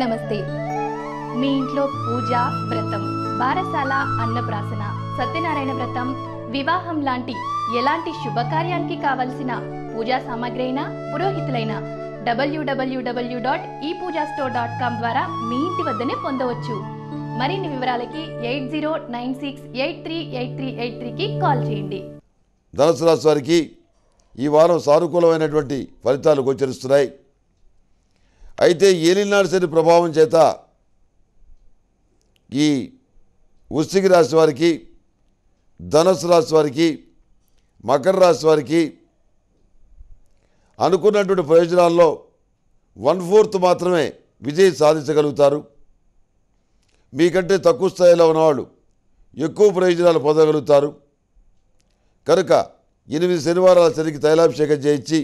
నమస్తే. మీ ఇంట్లో పూజ వ్రతం బారసాల అన్నప్రాసన సత్యనారాయణ వ్రతం వివాహం లాంటి ఎలాంటి శుభకార్యానికి కావలసిన పూజా సామాగ్రి అయినా పురోహితులైన డబ్ల్యూడబ్ల్యూడబ్ల్యూ డాట్ ఈ పూజా స్టోర్ డాట్ కామ్ ద్వారా మీ ఇంటి వద్దనే పొందవచ్చు. మరిన్ని వివరాలకి eight zero nine six eight three eight three eight త్రీకి కాల్ చేయండి. ధనుసు రాశి వారికి ఈ వారం సానుకూలమైనటువంటి ఫలితాలు గోచరిస్తున్నాయి. అయితే ఏలినాడు శని ప్రభావం చేత ఈ వృశ్చిక రాశి వారికి ధనుసు రాశి వారికి మకర రాశి వారికి అనుకున్నటువంటి ప్రయోజనాల్లో వన్ ఫోర్త్ మాత్రమే విజయం సాధించగలుగుతారు. మీకంటే తక్కువ స్థాయిలో ఉన్నవాళ్ళు ఎక్కువ ప్రయోజనాలు పొందగలుగుతారు. కనుక ఎనిమిది శనివారాల శనికి తైలాభిషేకం చేయించి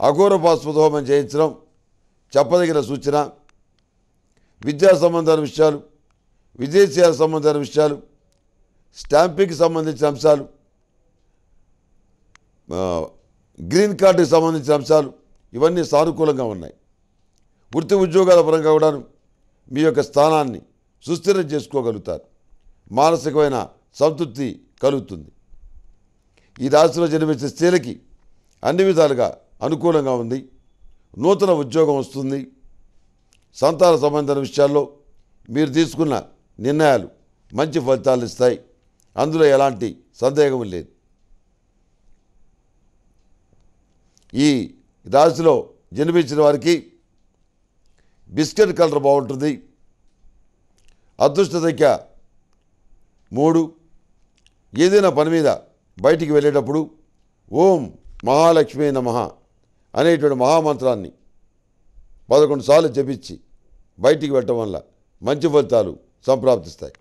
అఘోర పాశ్వదోమం చేయించడం చెప్పదగిన సూచన విద్యా సంబంధాల విషయాలు విదేశీయాల సంబంధమైన విషయాలు స్టాంపింగ్కి సంబంధించిన అంశాలు గ్రీన్ కార్డుకి సంబంధించిన అంశాలు ఇవన్నీ సానుకూలంగా ఉన్నాయి. వృత్తి ఉద్యోగాల పరంగా కూడా మీ యొక్క స్థానాన్ని సుస్థిరం చేసుకోగలుగుతారు. మానసికమైన సంతృప్తి కలుగుతుంది. ఈ రాశిలో జన్మించే స్త్రీలకి అన్ని విధాలుగా అనుకూలంగా ఉంది. నూతన ఉద్యోగం వస్తుంది. సంతాన సంబంధిత విషయాల్లో మీరు తీసుకున్న నిర్ణయాలు మంచి ఫలితాలు ఇస్తాయి. అందులో ఎలాంటి సందేహం లేదు. ఈ రాశిలో జన్మించిన వారికి బిస్కెట్ కలర్ బాగుంటుంది. అదృష్ట సంఖ్య మూడు. ఏదైనా పని మీద బయటికి వెళ్ళేటప్పుడు ఓం మహాలక్ష్మి నమ అనేటువంటి మహామంత్రాన్ని పదకొండు సార్లు జపించి బయటికి వెళ్ళటం వల్ల మంచి ఫలితాలు సంప్రాప్తిస్తాయి.